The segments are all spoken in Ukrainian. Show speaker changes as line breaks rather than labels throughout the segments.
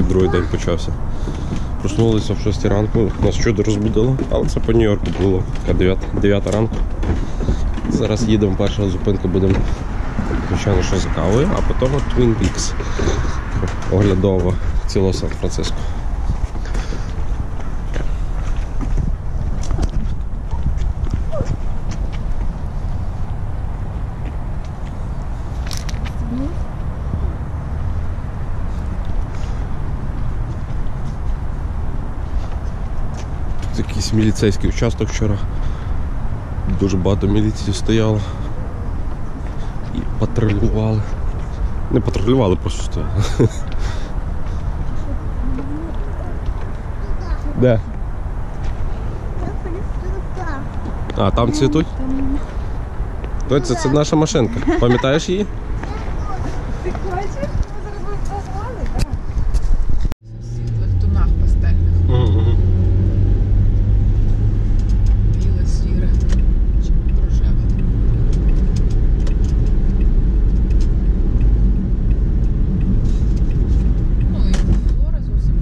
і другий день почався. Проснулися в 6 ранку, нас чудо розбудило, але це по Нью-Йорку було. 9, 9 ранку. Зараз їдемо, перша зупинка будемо, звичайно, що за кавою, а потім Twin Peaks. Оглядово цілого Сан-Франциско. Тут якийсь міліцейський участок вчора. Дуже багато міліції стояло. І патрулювали. Не патрулювали, просто стояли. Де? А, там цвітуть? Це, це наша машинка. Пам'ятаєш її?
Ти хочеш? Ми зараз будемо позвали, так?
В світлих тонах пастельних. Біле, сіре, чи рожеве. Ну і флора зовсім.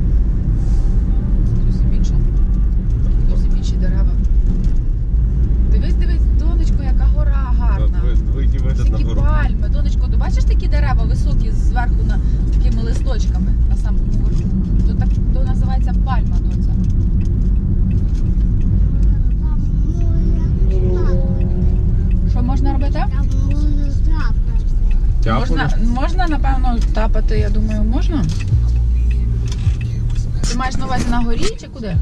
Зовсім інша. Зовсім інші дерева. Дивись, дивись, донечко, яка гора гарна. Такі пальми, донечко, ти бачиш такі дерева високі зверху на такими листочками на самому верху? То так то називається пальма доця. Що можна робити? Можна, можна, напевно, тапати, я думаю, можна. Ти маєш на увазі на горі чи куди?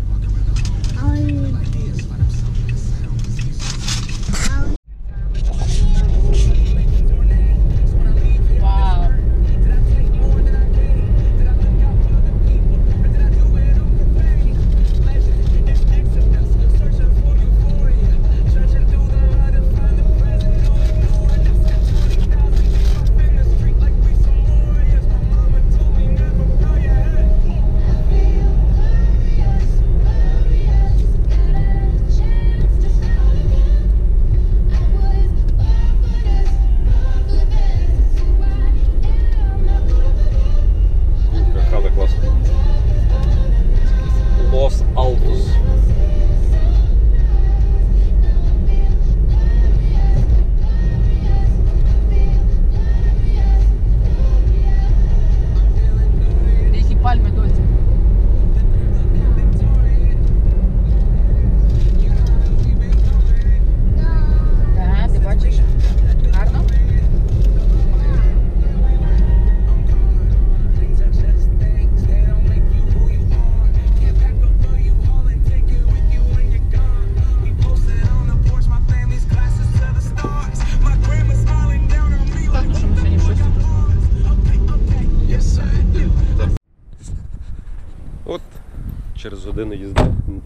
Годину їзди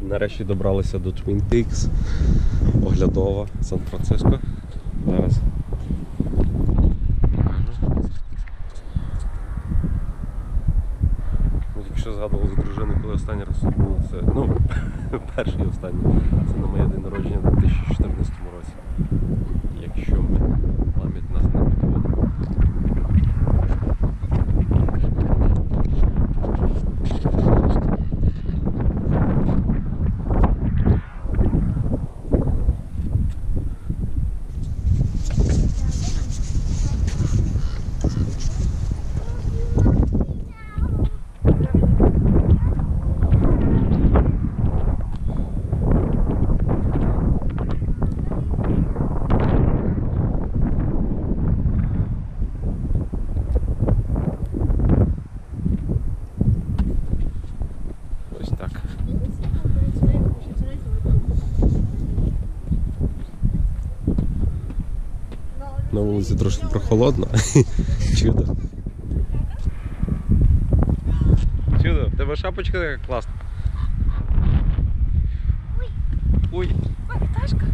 нарешті добралися до Twin Peaks. Оглядова, Сан-Франциско. Зараз. Ми тільки згадували з дружиною, коли останній раз тут це. Ну, перший і останній. Це на моє день народження у 2014 році. Якщо ми пам'ять нас не підводить. Ось так. На вулиці трошки прохолодно. Чудо. Чудо, в тебе шапочка така класна. Ой.
Ой, пташка.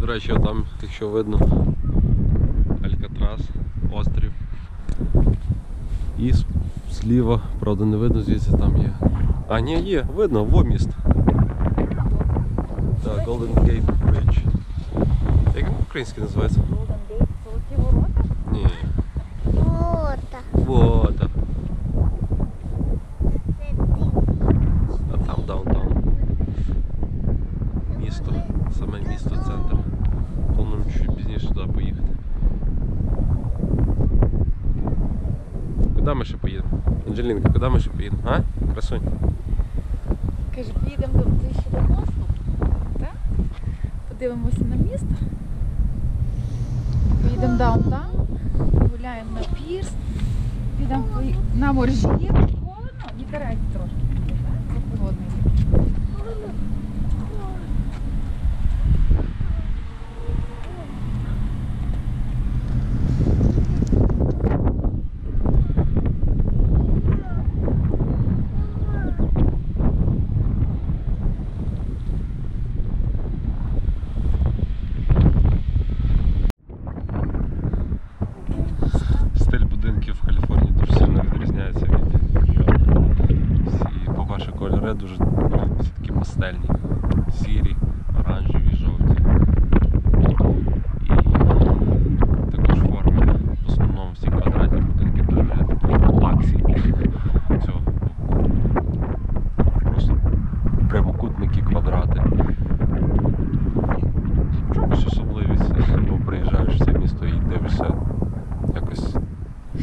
До речі, там, якщо видно, Алькатрас, острів. І зліва, правда, не видно, звідси там є. А, ні, є, видно, во міст. Так, Golden Gate Bridge. Як по-українськи називається?
Голден Гейт, золоті ворота.
Ні.
Вота.
Вот.
Подивимося на місто. Поїдемо downtown, гуляємо на пірс, підемо на моржі. Холодно, вітерець трошки. так? Прохолодний.
Стиль будинків в Каліфорнії дуже сильно відрізняється від Нью-Йорка. Всі, по-перше, кольори дуже ну, всі такі пастельні. Сірі, оранжеві, жовті. І також форми. В основному всі квадратні будинки дуже такі плаксі. Цього. Просто прямокутники, квадрати. Чомусь особливість, бо приїжджаєш в це місто і дивишся якось,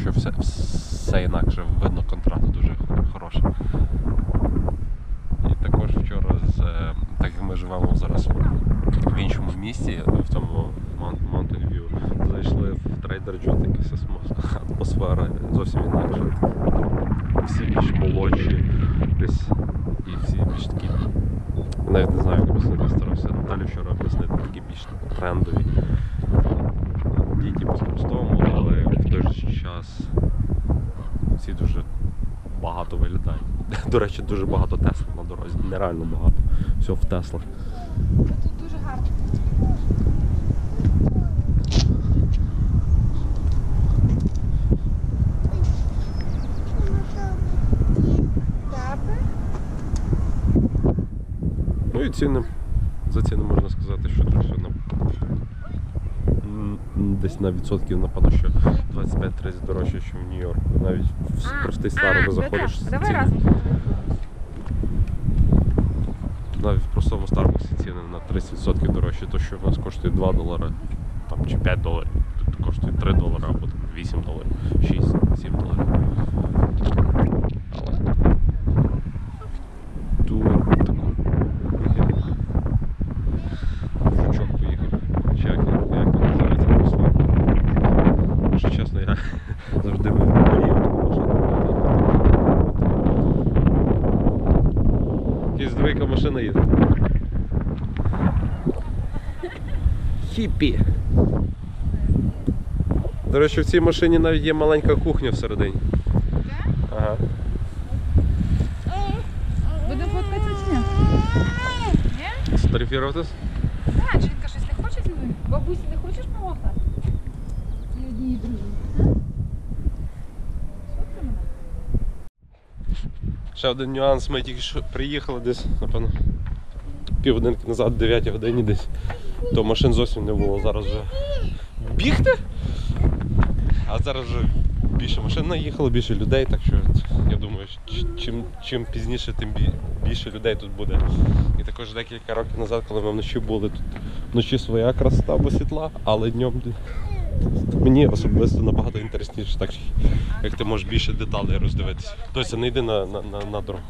що все, все інакше, видно контраст дуже хороший. І також вчора, з, е, так як ми живемо зараз в іншому місті, в тому Мон- Mountain View, зайшли в Trader Joe, якась атмос- атмосфера зовсім інакша. Всі більш молодші, десь, і всі більш такі. я Навіть не знаю, як об'яснити, старався Наталі вчора об'яснити, такі більш трендові діти по-простому, але в той же час всі дуже багато виглядають. До дуже багато Тесла на дорозі. Нереально багато. Все в Теслах.
Тут дуже гарно.
Ну і ціни. За ціни можна сказати, що тут все на десь на відсотків, напевно, що 25-30 дорожче, ніж в Нью-Йорку. Навіть в простий старому заходиш.
Давай
ціни-
разом.
Навіть в простому Старбуксі ціни на 30% дорожчі, то що в нас коштує 2 долари там, чи 5 доларів. Тут коштує 3 долари або там, 8 доларів, 6, 7 доларів. Але тут таку Жучок поїхав. Чи як, він- як він називається атмосфера. Якщо чесно, я завжди мріяв таку машину. Якась двійка машина їде. Хіпі. Речі, в цій машині навіть є маленька кухня всередині. Ага.
Будемо фоткатися чи ні? Ні?
Сфотографуватись?
Так, жінка щось не хоче зі мною? Бабусі, не хочеш помогти? І одній, і другій.
Ще один нюанс, ми тільки що приїхали десь, напевно, півгодинки назад, 9 годині десь. То машин зовсім не було. Зараз вже бігти. Зараз вже більше машин наїхало, більше людей, так що я думаю, чим, чим пізніше, тим більше людей тут буде. І також декілька років назад, коли ми вночі були, тут вночі своя красота бо світла, але днем мені особисто набагато інтересніше, так як ти можеш більше деталей роздивитися. Тобто не йди на, на, на, на дорогу.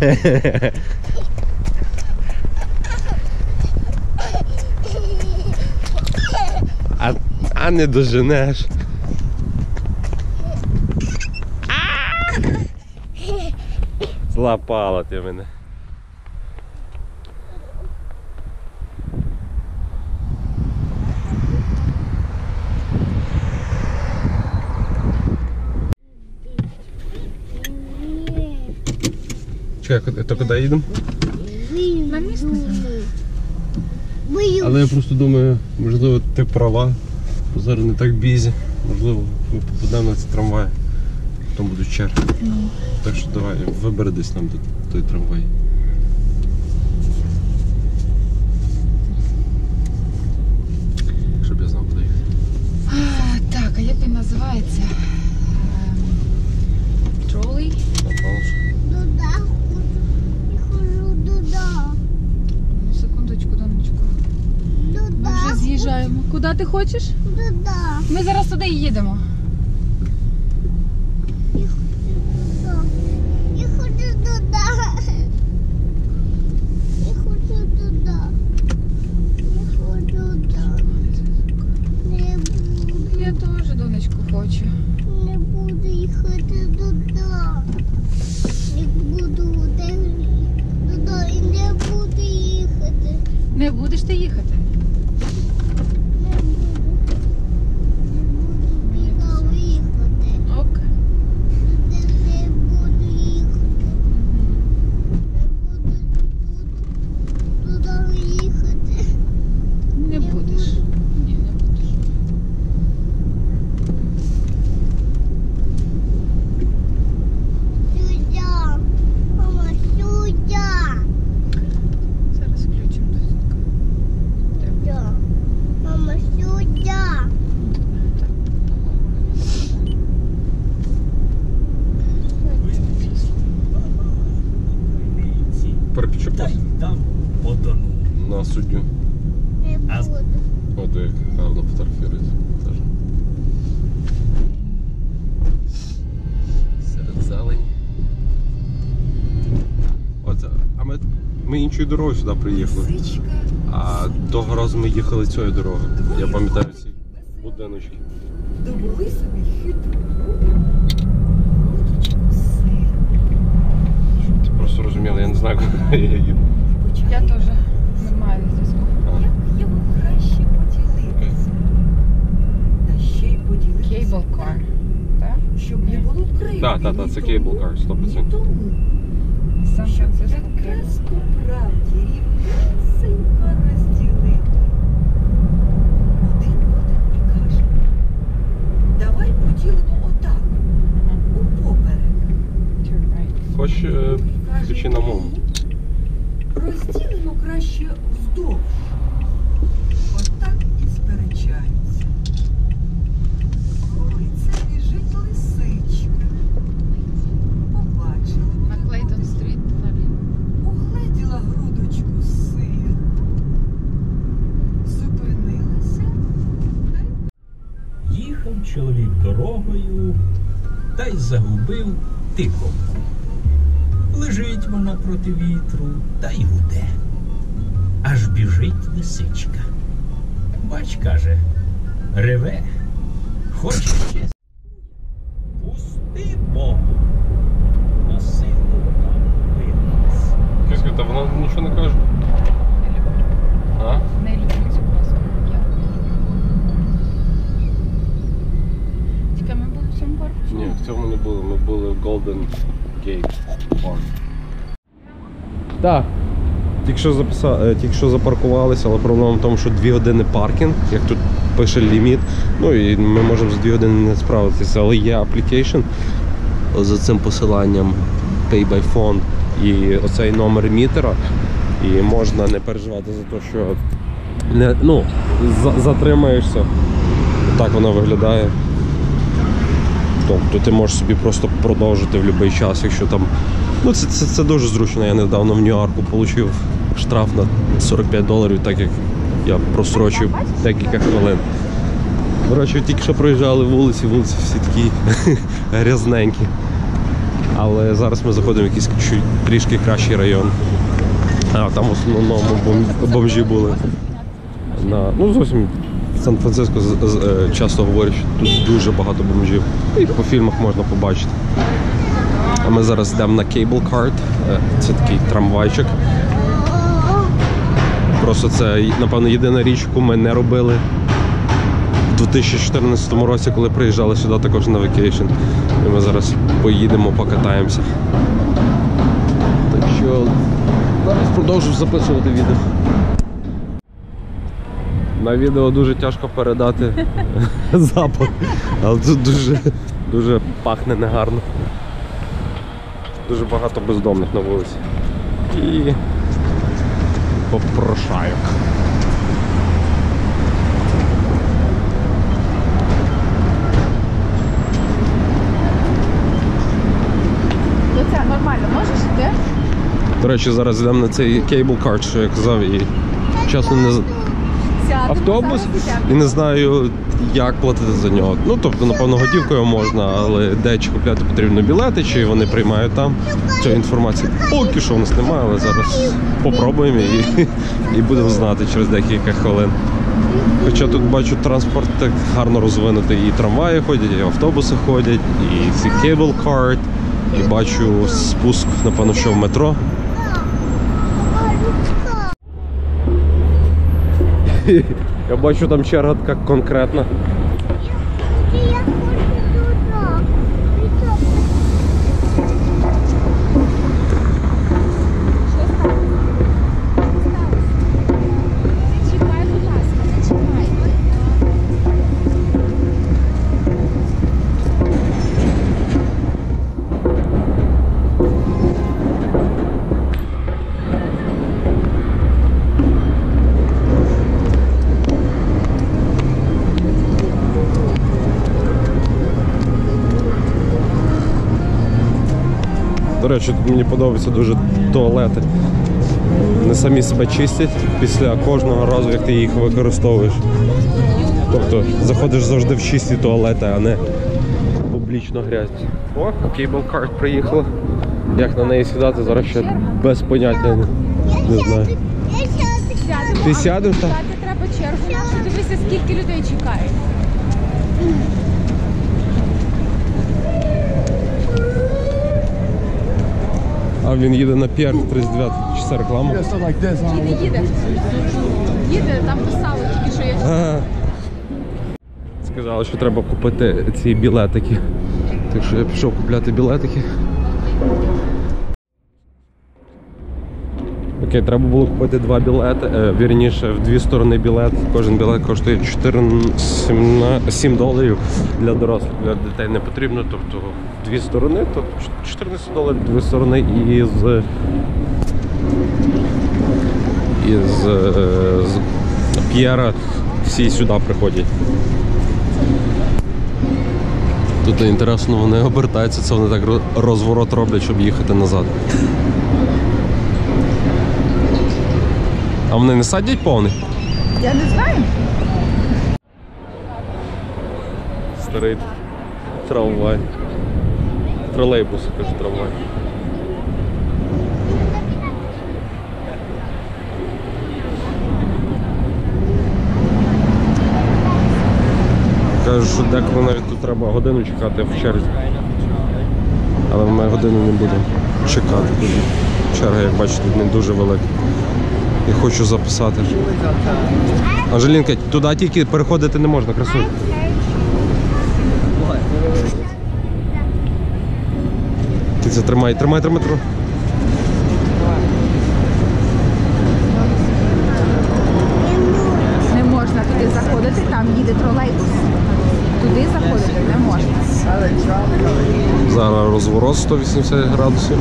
а не доженеш. Злапала ти мене. Чекай, то куди їдемо?
На
місто?
Але я просто думаю, можливо, ти права. Зараз не так бізі. Можливо, ми попадемо на ці трамваї. Потім будуть черги. Так що давай, вибери десь нам той трамвай.
Під'їжджаємо. Да, да. хочеш?
Туда.
Ми зараз туди і їдемо.
Я хочу туда. Я хочу туда. Я хочу туда. Не буду,
Я теж донечку хочу.
не буду їхати туди. Не буду де- туди і не буду їхати.
Не будеш ти їхати?
Не буду. Не буду туди їхати.
Ок.
Туди не буду їхати. Не буду туди, туди їхати.
Не будеш. Ні, не будеш.
Сюда. Мама, сюда.
Зараз включимо донечку.
Сюда. Мама, сюда.
Переключу
Та й там потонув.
на суддю.
Не
А-
буду.
От як гарно фотографірується. Теж. Серед зелені. Оце, а ми, ми іншою дорогою сюди приїхали. А того разу ми їхали цією дорогою. Я пам'ятаю ці будиночки.
Довели собі хитру.
Щоб ти просто розуміла, я не знаю, куди я їду.
Я теж не маю зв'язку.
Як його краще поділитися? Та ще й поділитися.
Cable car. Так?
Щоб не було кривди.
Так, так, так, це cable car, 100%.
Сан-Франциско Cable.
правді рівнесенько розділити. Один один і каже, давай поділимо отак, упоперек.
Хоч е,
Каже,
на мому.
Розділимо краще вздовж. Й
тиком. Лежить вона проти вітру та й гуде. Аж біжить лисичка. Бач, каже, реве, хоче ще. Пусти Богу. На силу вона вирвалась.
Киска, та вона нічого не каже.
Не люблю.
А?
Не люблю цю краску. Я. Тільки ми були в цьому парку? чи
Ні, в цьому не було. Ми були в Golden Gate Park. Так. Тільки що, записа... е, тільки що запаркувалися, але проблема в тому, що 2 години паркінг, як тут пише ліміт. Ну і ми можемо за 2 години не справитися, але є application за цим посиланням Pay by Phone і оцей номер мітера. І можна не переживати за те, що не, ну, за- затримаєшся. Так воно виглядає. Тобто ти можеш собі просто продовжити в будь-який час, якщо там. Ну, це, це, це дуже зручно. Я недавно в Нью-Йорку отримав штраф на 45 доларів, так як я просрочив декілька хвилин. До речі, тільки що проїжджали вулиці, вулиці всі такі грязненькі. Але зараз ми заходимо в якийсь трішки кращий район. А там в основному бомжі були. На, ну, зовсім в Сан-Франциско е, часто говорять, що тут дуже багато бомжів. І по фільмах можна побачити. А ми зараз йдемо на Cable Car. Е, Це такий трамвайчик. Просто це, напевно, єдина річ, яку ми не робили в 2014 році, коли приїжджали сюди також на vacation. І ми зараз поїдемо, покатаємося. Так що зараз продовжу записувати відео. На відео дуже тяжко передати запах, але тут дуже, дуже пахне негарно. Дуже багато бездомних на вулиці. І попрошайок.
Ну це нормально, можеш йти?
До речі, зараз йдемо на цей card, що я казав, і чесно не, автобус і не знаю, як платити за нього. Ну тобто, напевно, готівкою можна, але де чи купляти потрібно білети, чи вони приймають там цю інформацію. Поки що у нас немає, але зараз попробуємо і, і будемо знати через декілька хвилин. Хоча тут бачу транспорт так гарно розвинутий, і трамваї ходять, і автобуси ходять, і ці cable car, і бачу спуск, напевно, що в метро. Я бачу там черга така конкретна. Тут мені подобаються дуже туалети. Вони самі себе чистять після кожного разу, як ти їх використовуєш. Тобто заходиш завжди в чисті туалети, а не публічно грязь. О, кейбл карт приїхала. Як на неї сідати, зараз ще без поняття не, не знаю. Ти сядеш
чекати треба чергу. Дивися, скільки людей чекає.
А він їде на П'єр 39. Чи це реклама?
Їде, їде. Їде, там писали тільки, що я
Ага. Сказали, що треба купити ці білетики. Так що я пішов купляти білетики. Окей, треба було купити два білети. Е, вірніше, в дві сторони білет. Кожен білет коштує 4, 7 доларів для дорослих, для дітей не потрібно. Тобто дві сторони, то 14 доларів дві сторони і з. Із з П'єра всі сюди приходять. Тут інтересно, вони обертаються, це вони так розворот роблять, щоб їхати назад. А вони не садять повний?
Я не знаю.
Старий трамвай. Тролейбус, кажу, трамвай. Кажуть, що деколи навіть тут треба годину чекати в черзі. Але ми годину не будемо чекати тут. Черга, як бачите, не дуже велика. І хочу записати. Анжелінка, туди тільки переходити не можна, красуй. Це тримай, тримай, тримай, тримай.
Не можна туди заходити, там їде тролейбус. Туди заходити не можна.
Зараз розворот 180 градусів.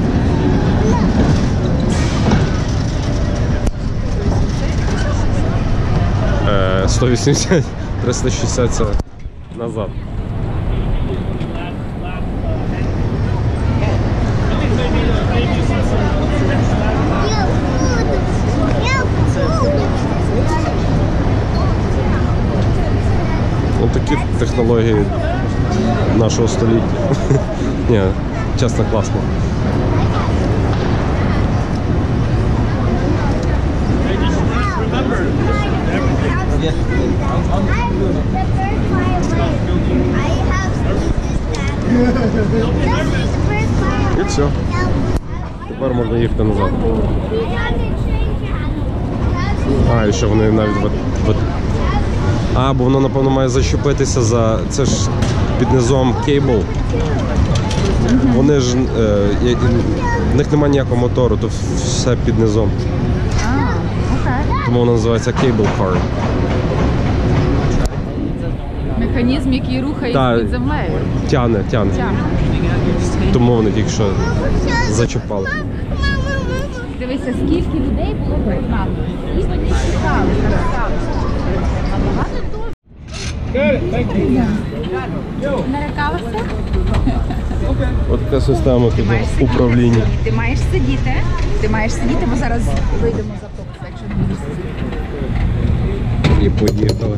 Е, 180, 360 це назад.
Я буду. Я буду.
Ну такі технології нашого століття. Ні, чесно, класно. І все. Тепер можна їхати назад. А, і ще вони навіть в. А, бо воно, напевно, має зачепитися за. Це ж під низом кейбл. Вони ж. Е, в них немає ніякого мотору, то все під низом. Тому воно називається cable car.
Механізм, який рухається
Так.
під землею.
Тяне, тяне.
Тягне.
Тому вони тільки що зачіпали.
Дивися, скільки людей було перед нами. І вони чекали, дуже. Нарекалася?
От така система тут управлінні.
Ти маєш сидіти. Ти маєш сидіти, ми зараз вийдемо з автобуса, якщо не будеш сидіти.
І поїхали.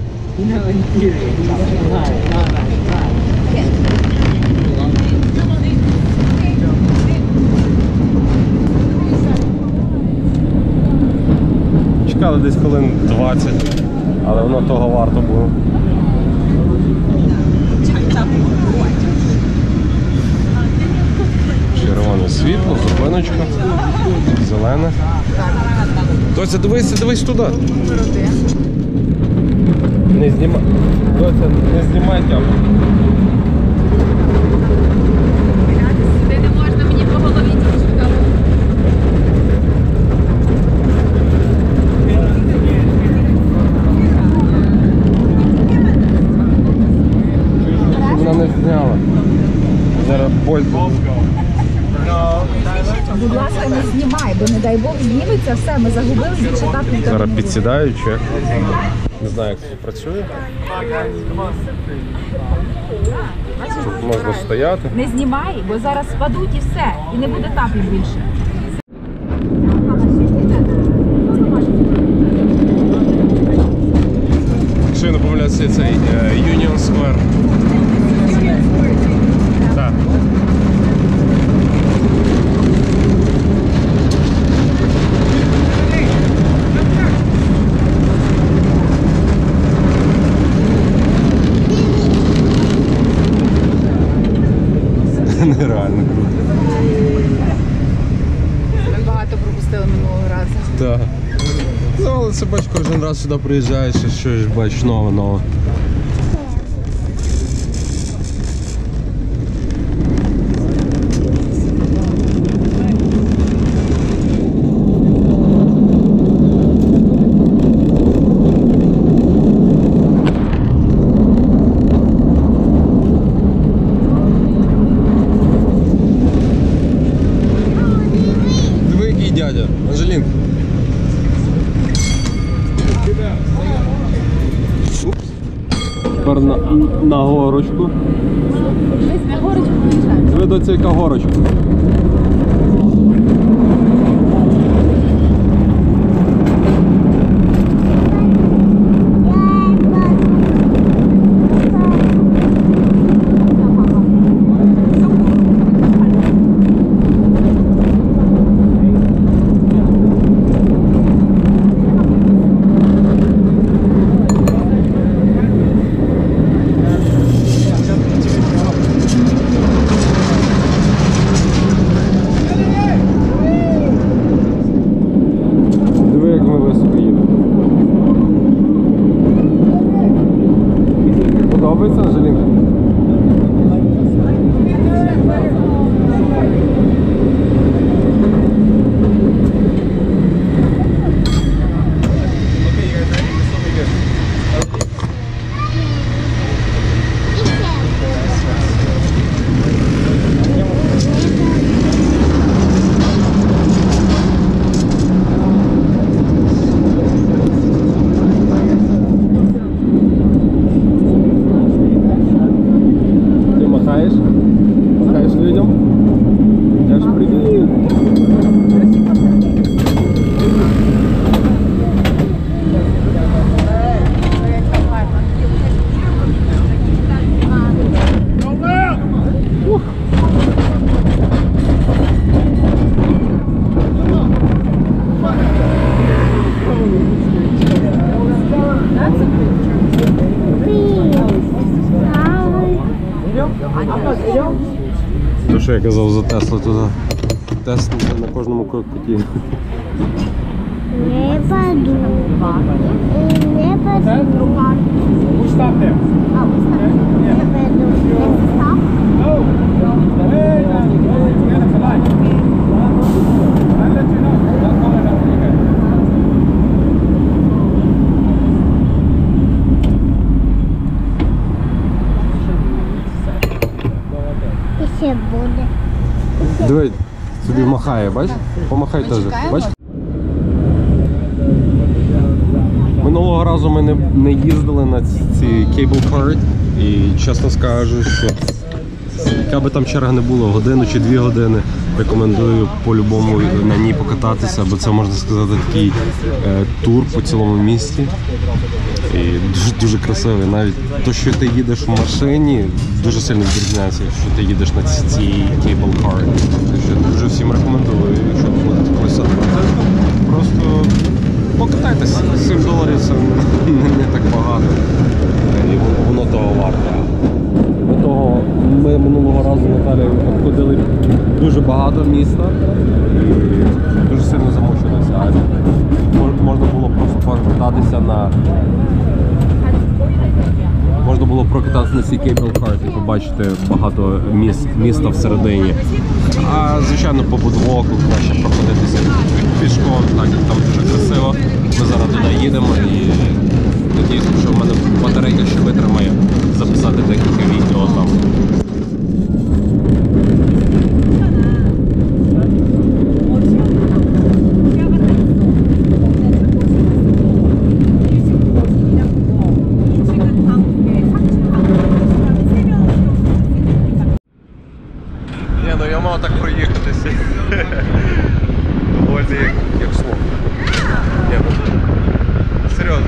Чекали десь хвилин 20, але воно того варто було. Світло, зупиночка, зелене. Доця, дивися, дивись туди. Не знімай. Доця, не знімай тягу.
Сюди не можна мені по голові дівчинка.
Вона не зняла. Зараз боль.
Будь ласка, не знімай, зніметься, все, ми загубили більше так
Зараз підсідаю, чи не знаю, як це працює. Тут можна стояти.
Не знімай, бо зараз спадуть і все, і не буде тапів більше.
Якщо я не помиляюся, цей е, Union Square. Так. Нереально круто.
Ми багато пропустили минулого разу.
Так. Ну, але це бач, кожен раз сюди приїжджаєш що щось бачиш нове нове. То що я казав за Теслу туди. Тест на кожному куті.
Не паду. Не паду.
There.
А, ви ставите? Не паду. Не став? Ще буде.
Диви, собі махає, бач? Помахай теж. Бач? Минулого разу ми не, не їздили на ці, cable card і чесно скажу, що яка би там черга не було, годину чи дві години, рекомендую по-любому на ній покататися, бо це можна сказати такий е, тур по цілому місті. І дуже, дуже красивий. Навіть то, що ти їдеш в машині, дуже сильно відрізняється, що ти їдеш на цій car. Так що дуже всім рекомендую, якщо ви будете колись просто покатайтесь. 7 доларів це не, так багато. І воно того варте. До того ми минулого разу Наталі обходили дуже багато міста і дуже сильно замучилися. Можна було покататися на. Можна було прокататися на цій car і побачити багато міст, міста всередині. А звичайно по будвоку краще проходитися пішком, так як там дуже красиво. Ми зараз туди їдемо і надіюся, що в мене батарейка ще витримає записати декілька відео там. Ні, ну я мав так проїхатися. Доволі як, як слово. Ні, ну, серйозно.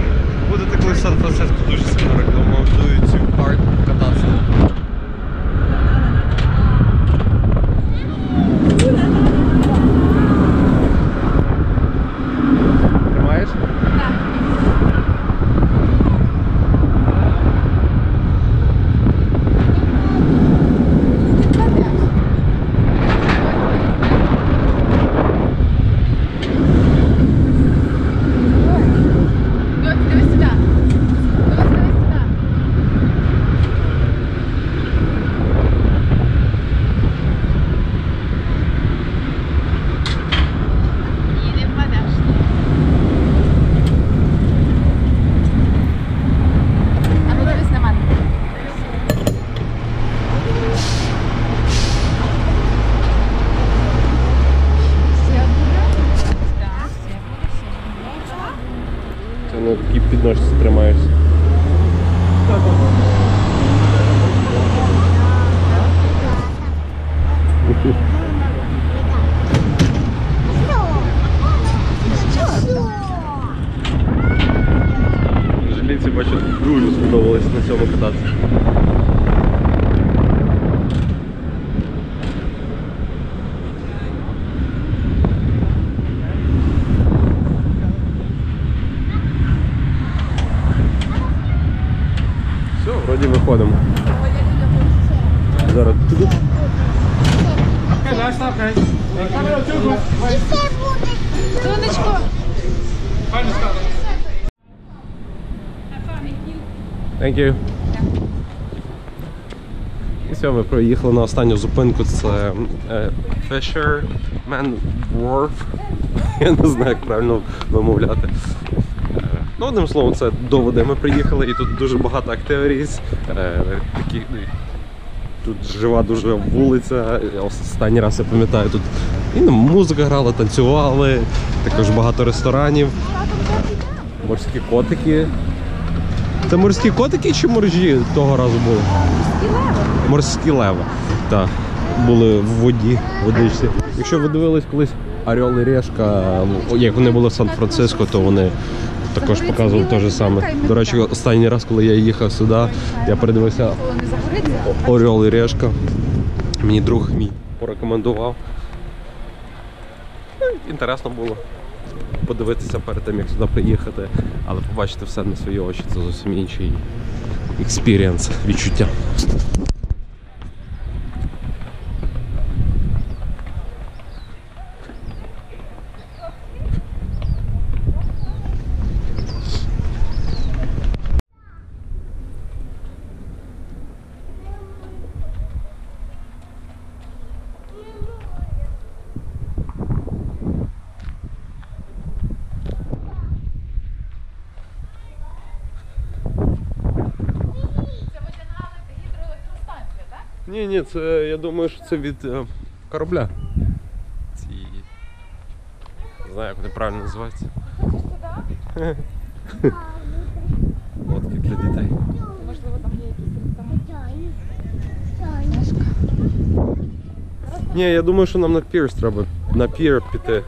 Будете колись в Сан-Франциско дуже сильно рекламую цю карт кататися. Тримаєш?
Дивись, дивись сюди. Дивись, дивись сюди. І не впадеш. А ну дивись на мене. Все буде? Так, все буде, все буде.
Це на такій підножці тримаєшся. Жиліці, бачу, дуже сподобалось на цьому кататися. Все, вроді виходимо. Зараз туди.
Okay, last stop, guys. Camera two, go.
І це буде.
Сонечко.
Final stop.
Thank you. Проїхали на останню зупинку. Це е, Fisherman Wharf. Я не знаю, як правильно вимовляти. Ну, одним словом, це до води ми приїхали, і тут дуже багато. Е, такі, ну, тут жива дуже вулиця. Останній раз я пам'ятаю, тут і музика грала, танцювали, також багато ресторанів. Морські котики. Це морські котики чи моржі того разу були? Морські леви. Морські леви. Так. Були в воді, водичці. Якщо ви дивились колись Орел і Решка, як вони були в Сан-Франциско, то вони також показували те ж саме. До речі, останній раз, коли я їхав сюди, я передивився. Орел і Решка. Мені друг мій порекомендував. Ну, Інтересно було подивитися перед тим, як сюди приїхати, але побачити все на свої очі це зовсім інший experience, відчуття. Ні, ні, це я думаю, що це від е, корабля. Ці. Не знаю, як вони правильно називаються.
Хочеш туди?
Лодки для дітей.
Можливо, там є якісь ресторани.
Ні, я думаю, що нам на пірс треба. На пір піти.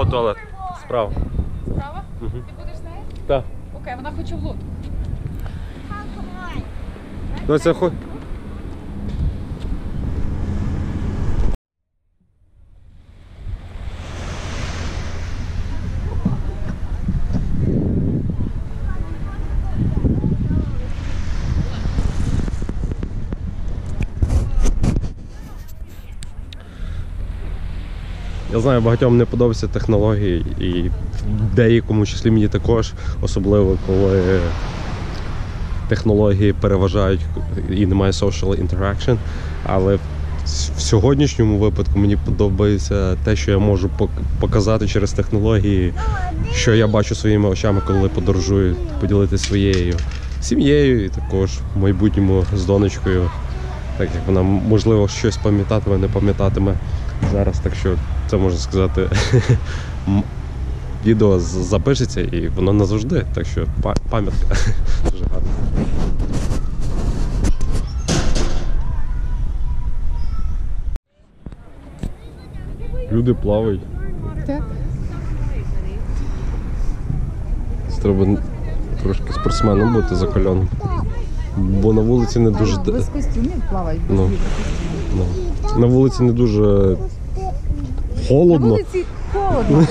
вот туалет. Справа.
Справа? Ти будеш з нею?
Так.
Окей, вона хоче в лодку.
Ну це хо... Я знаю, багатьом не подобаються технології, і в деякому числі мені також, особливо коли технології переважають і немає social interaction. Але в сьогоднішньому випадку мені подобається те, що я можу показати через технології, що я бачу своїми очами, коли подорожую, поділитися своєю сім'єю і також в майбутньому з донечкою. Так як вона можливо щось пам'ятатиме, не пам'ятатиме зараз. Так що це можна сказати. Відео запишеться і воно назавжди. Так що пам'ятка дуже гарна. Люди плавають.
Так.
Треба трошки спортсменом бути закаленим. Бо на вулиці не дуже.
Без костюмів плавають,
Ну. Ну. На вулиці не дуже
На
холодно.
вулиці холодно.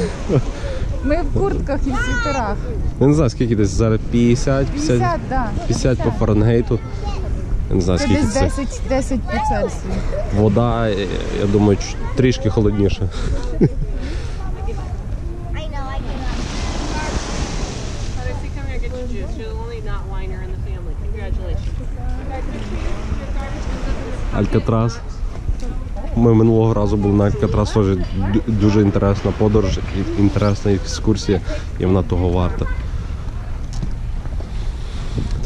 Ми в куртках і в світерах.
Я не знаю, скільки десь зараз 50, 50,
50, да.
50 по Фаренгейту. Я не знаю,
Це
скільки
десь
це.
10, 10 по Цельсію.
Вода, я думаю, трішки холодніше.
Odyssey,
Ми минулого разу були на Алькатрас, теж дуже інтересна подорож, інтересна екскурсія, і вона того варта.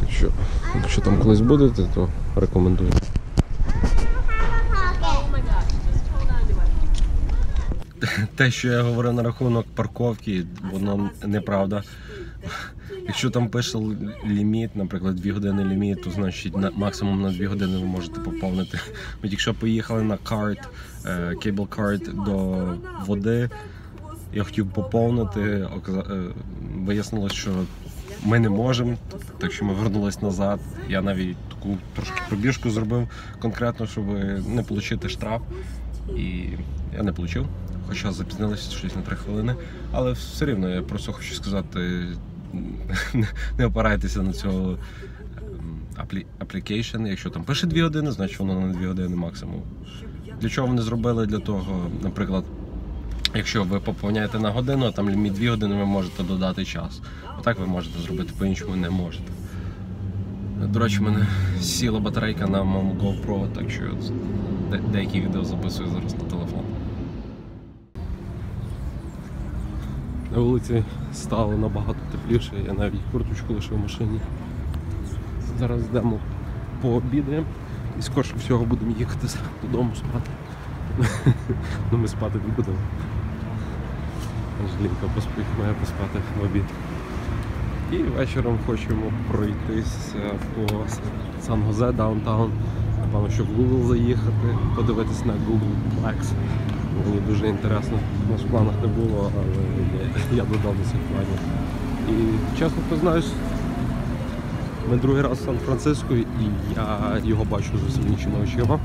Так що, якщо там колись будете, то рекомендую. Те, що я говорив на рахунок парковки, воно неправда. Якщо там пише ліміт, наприклад, 2 години ліміт, то значить на максимум на 2 години ви можете поповнити. Ми якщо поїхали на карт, е, кейбл карт до води, я хотів поповнити, е, вияснилось, що ми не можемо, так що ми вернулись назад. Я навіть таку трошки пробіжку зробив конкретно, щоб не отримати штраф. І я не отримав, хоча запізнилися щось на 3 хвилини. Але все рівно я просто хочу сказати, не- опирайтеся на цього application. Якщо там пише 2 години, значить воно на 2 години максимум. Для чого вони зробили? Для того, наприклад, якщо ви поповняєте на годину, а там ліміт 2 години, ви можете додати час. Отак ви можете зробити, по-іншому не можете. До речі, в мене сіла батарейка на моєму GoPro, так що де- деякі відео записую зараз на телефон. На вулиці стало набагато тепліше, я навіть курточку лишив в машині. Зараз йдемо пообідаємо і скорше всього будемо їхати додому спати. Ну ми спати не будемо. Анжелінка має поспати в обід. І вечором хочемо пройтися по Сан-Хосе, даунтаун. Напевно, щоб в Google заїхати, подивитись на Googleplex. Мені дуже інтересно. В планах не було, але я, я додав до цих планів. І чесно признаюсь, ми другий раз в Сан-Франциско і я його бачу зовсім іншими очима.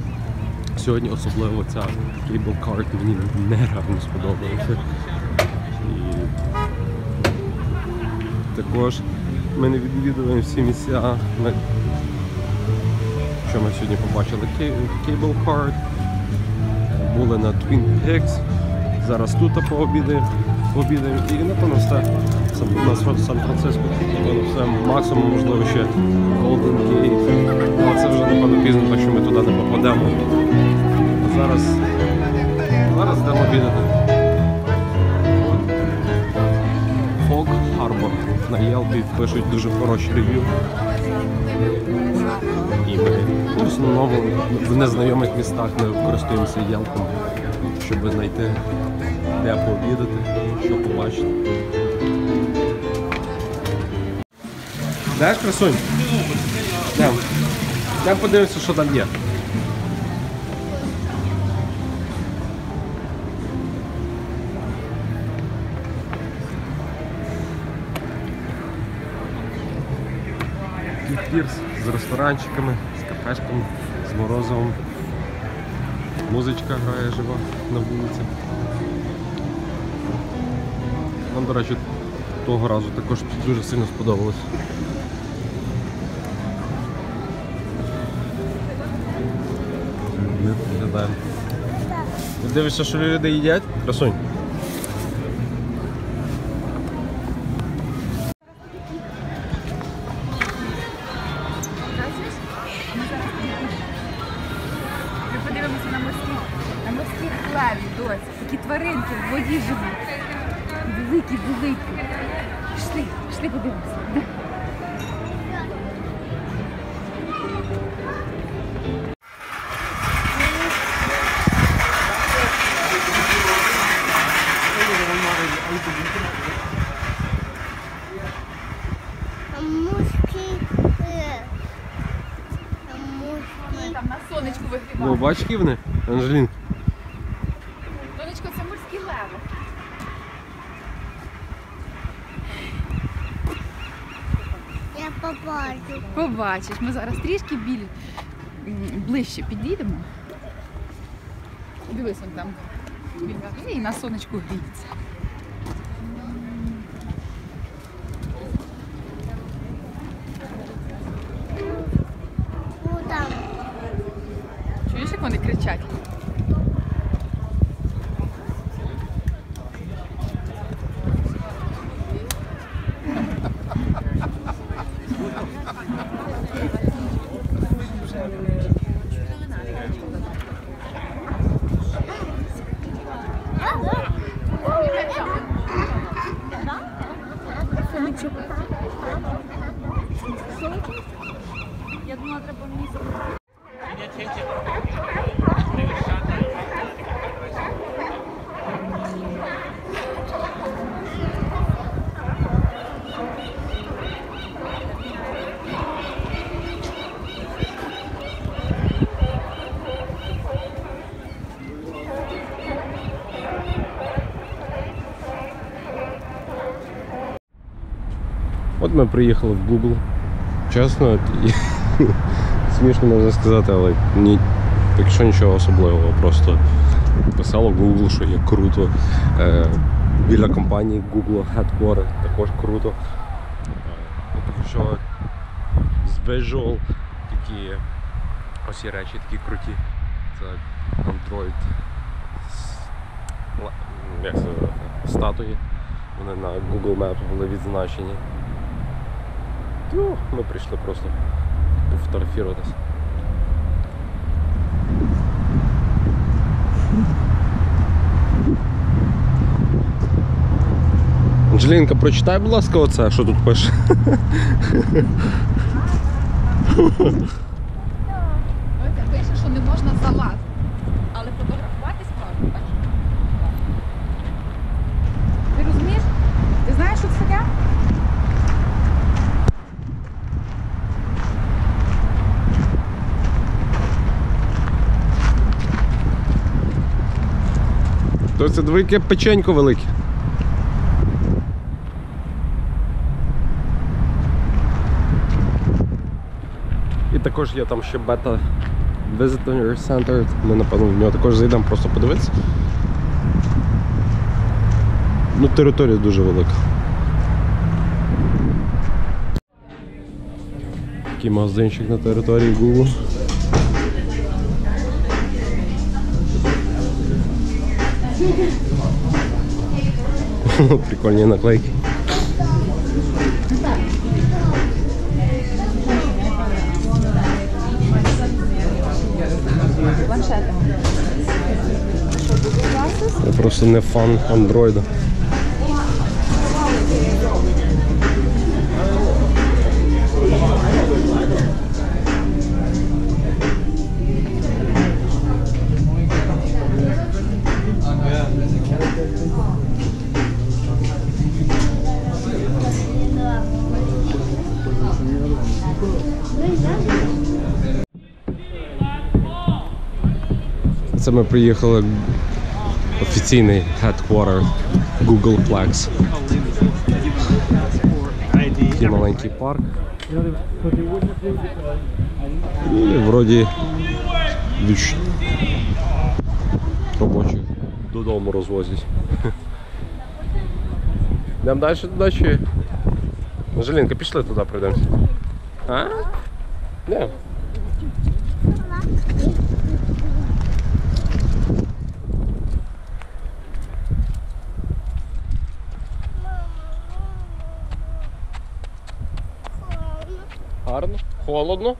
Сьогодні особливо ця Card мені нереально сподобалася. І також ми не відвідуємо всі місця. Ми... Що ми сьогодні побачили? Ке- Cable Card, були на Twin Peaks, зараз тут пообідаємо, пообідаємо і напевно все. Сан- На Сан- Сан-Франциско, напевно, все максимум можливо ще Golden Gate. Але це вже напевно пізно, так що ми туди не попадемо. Зараз, зараз йдемо обідати. Фог Harbor. На Єлпі пишуть дуже хороші рев'ю і ми ну, в основному в незнайомих містах ми користуємося Ялком, щоб знайти де пообідати, що побачити. Де красунь? Йдемо. Йдемо подивимося, що там є. Пірс з ресторанчиками, з кафешками, з морозивом. Музичка грає жива на вулиці. Нам, до речі, того разу також дуже сильно сподобалось. Ми. Дивишся, що люди їдять? Красунь.
Побачу.
Побачиш, ми зараз трішки біль... ближче підійдемо. Дивись, он там і на сонечку гріється.
О, там.
Чуєш, як вони кричать?
От ми приїхали в Google. Чесно, смішно можна сказати, але ні, поки що нічого особливого. Просто писало Google, що є круто. Е, біля компанії Google Headquarter також круто. Е, ну, поки що з visual такі ось речі такі круті. Це Android с- як це статуї. Вони на Google Maps були відзначені. Ну, ми прийшли просто пофотографуватися. Анжелінка, прочитай, будь ласка, оце, що тут пише.
Це
двояке печенько велике. І також є там ще бета Visitor Center. Ми напевно в нього також зайдемо просто подивитися. Ну, територія дуже велика. Такий магазинчик на території Google. Прикольні наклейки. Це просто не фан андроїда. Це ми приїхали в офіційний headquarter Googleplex. такий маленький парк. І вроді від робочих додому розвозять. Йдемо далі туди чи? Жалінка, пішли туди пройдемося. А? Не. Холодно.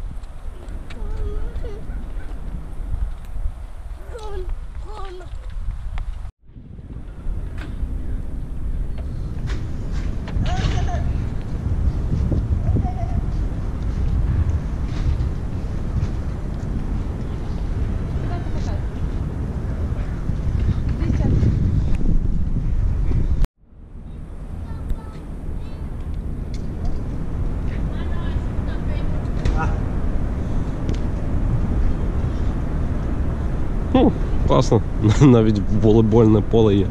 Ну, класно. Навіть волейбольне поле є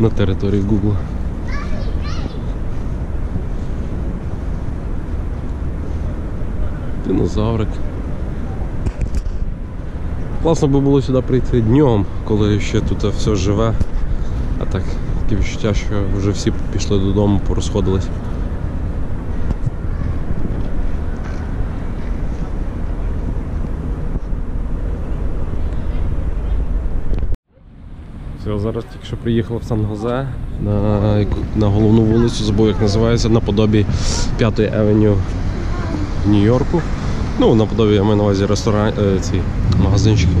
на території Google. Динозаврик. Класно би було сюди прийти днем, коли ще тут все живе. А так, таке відчуття, що вже всі пішли додому, порозходились. Все, зараз тільки що приїхала в Сан-Гозе на, на головну вулицю, забув як називається, наподобі 5-ї Евеню в Нью-Йорку. Ну, наподобі я маю на увазі ресторан, е, ці магазинчики.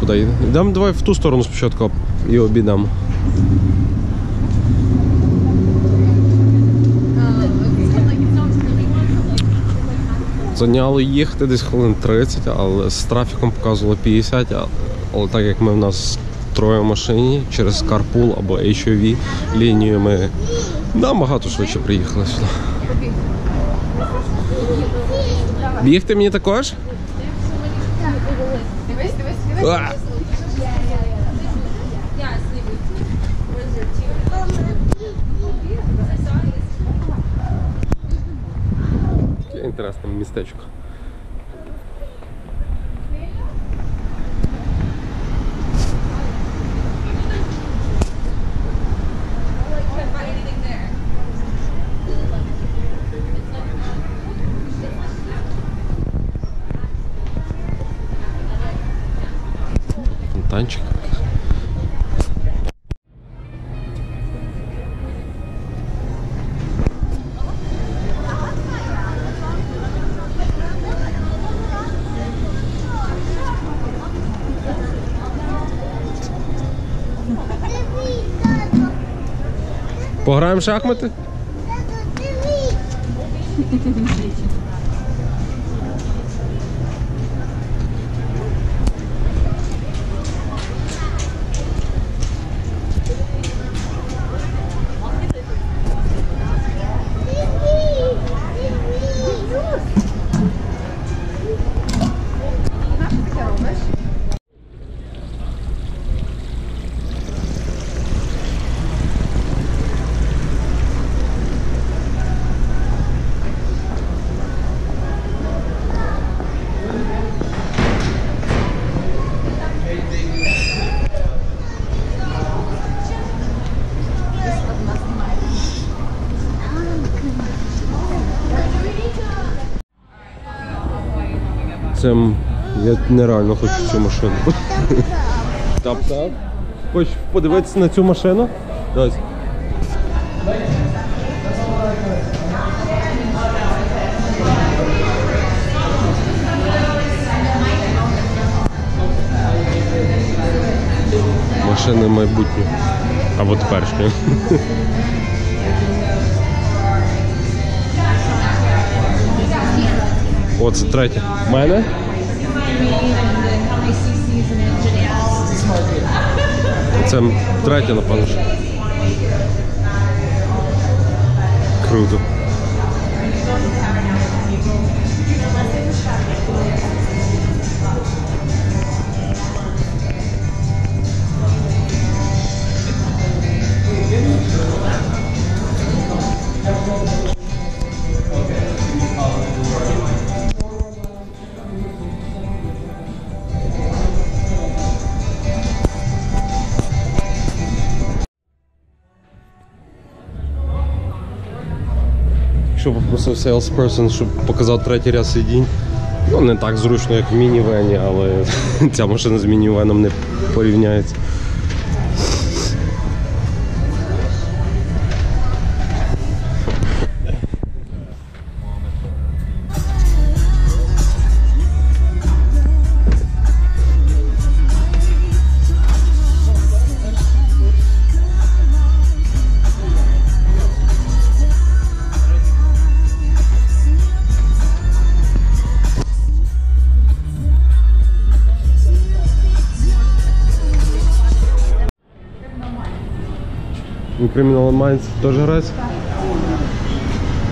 Куди йдемо? Йдемо давай в ту сторону спочатку і обійдемо. Зайняло їхати десь хвилин 30, але з трафіком показувало 50, а- але так як ми в нас троє в машині через Carpool або HOV лінію ми набагато швидше приїхали сюди. Бігти мені також? А! Інтересне містечко. Gaan we zaken met de... Це я нереально хочу цю машину. Тап-тап. Хочеш подивитися на цю машину? Дось. Машини майбутнє. Або теперішнє. О, це третє. В мене? Це третє, напевно. Круто. Salesperson, щоб показав третій ряд сидінь. Ну, не так зручно, як в мінівені, але ця машина з мінівеном не порівняється. Criminal Minds теж грається?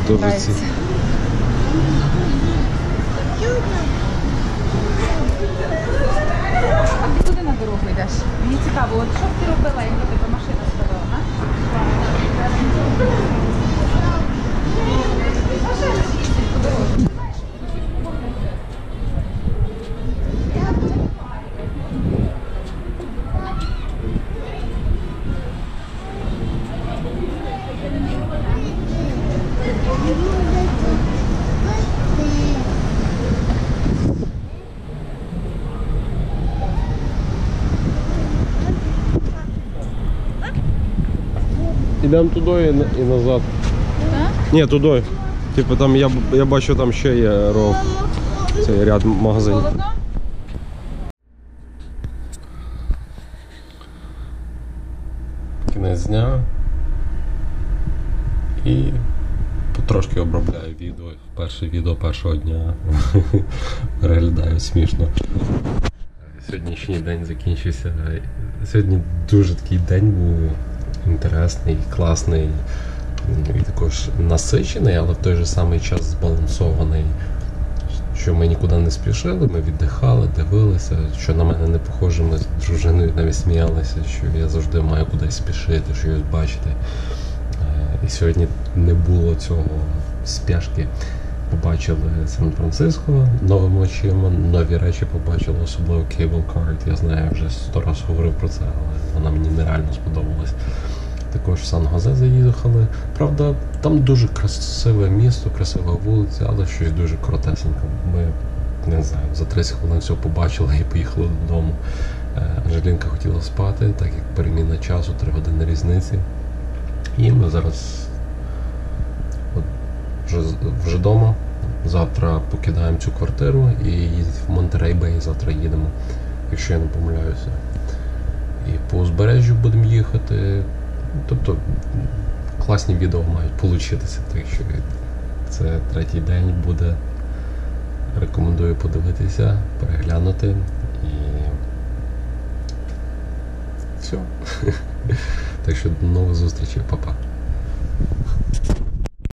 Тоже
Грається.
це.
А ти куди на дорогу йдеш? Мені цікаво, от що б ти робила, якби тебе
Ідемо туди і, і назад.
Так?
Ні, туди. Типу там я, б- я бачу, там ще є ров. Цей ряд магазинів. Кінець дня. І потрошки обробляю відео. Перше відео першого дня. Переглядаю смішно. Сьогоднішній день закінчився. Сьогодні дуже такий день був інтересний, класний і також насичений, але в той же самий час збалансований. Що ми нікуди не спішили, ми віддихали, дивилися, що на мене не похоже, ми з дружиною навіть сміялися, що я завжди маю кудись спішити, щось бачити. Е, І сьогодні не було цього спешки. Побачили Сан-Франциско новими очима, нові речі побачили, особливо Cable Card. Я знаю, я вже сто раз говорив про це, але вона мені нереально сподобалась. Також в Сан-Гозе заїхали. Правда, там дуже красиве місто, красива вулиця, але щось дуже коротесенько. Ми не знаю, за 30 хвилин все побачили і поїхали додому. Е, Анжелінка хотіла спати, так як переміна часу, 3 години різниці. І ми зараз от, вже, вже вдома. Завтра покидаємо цю квартиру і в Монтерей Бей. Завтра їдемо, якщо я не помиляюся. І по узбережжю будемо їхати. Тобто класні відео мають получитися. Так що це третій день буде. Рекомендую подивитися, переглянути і все. Так що до нових зустрічей, па-па.